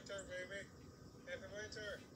winter, baby. Happy winter.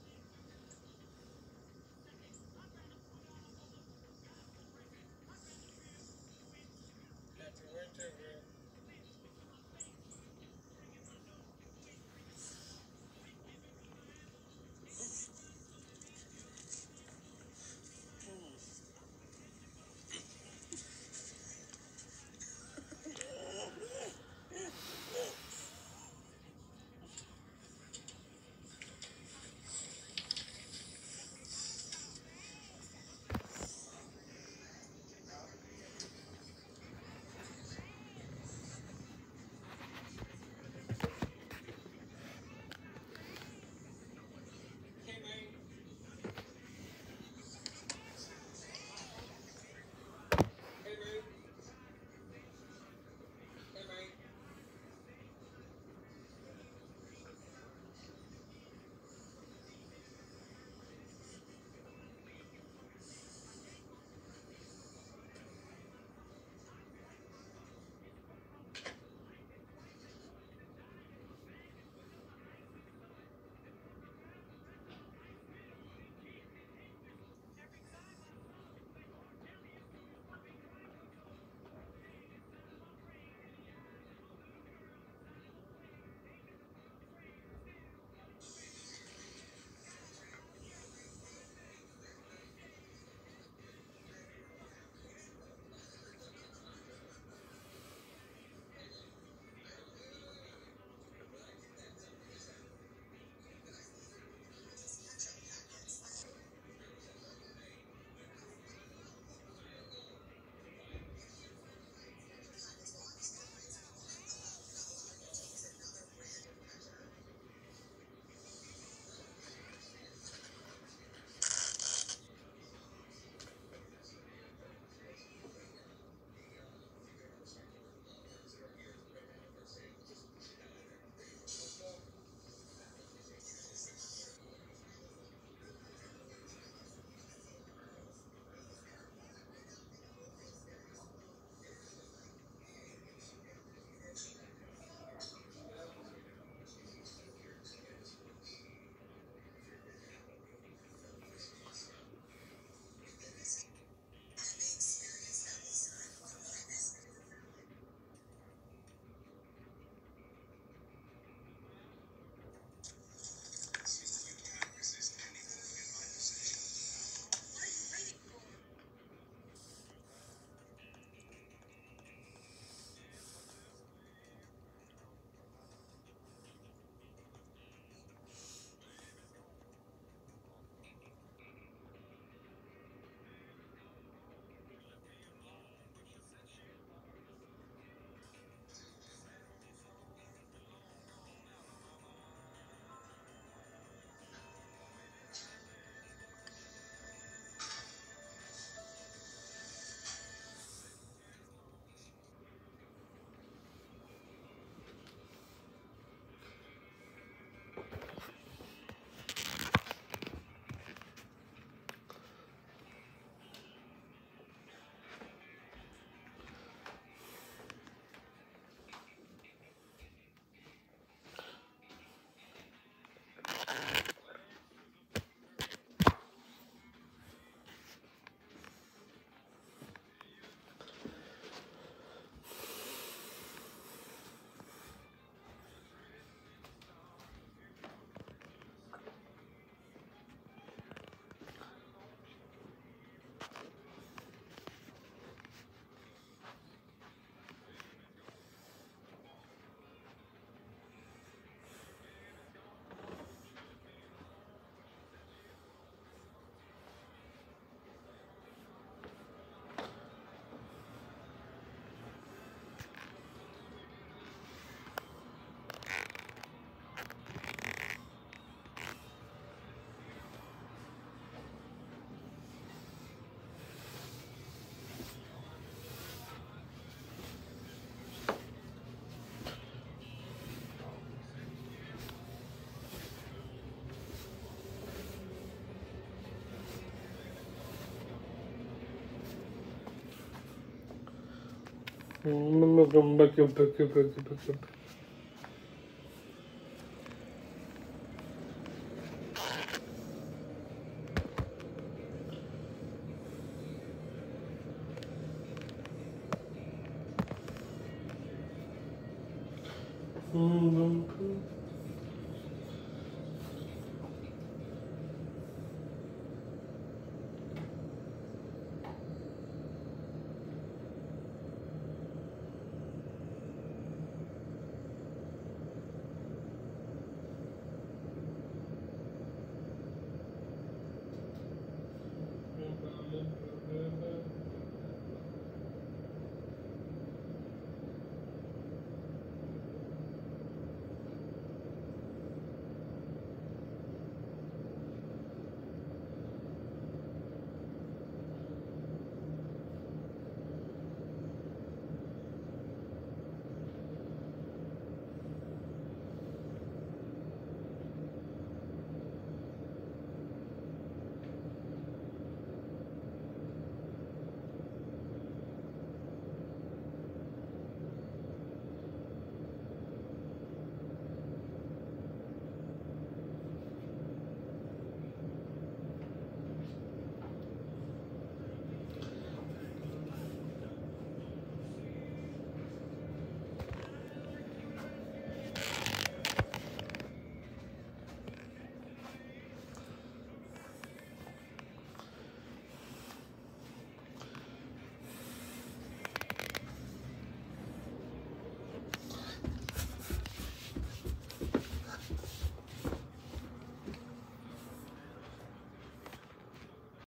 Много баки баки баки баки. Mm-hmm.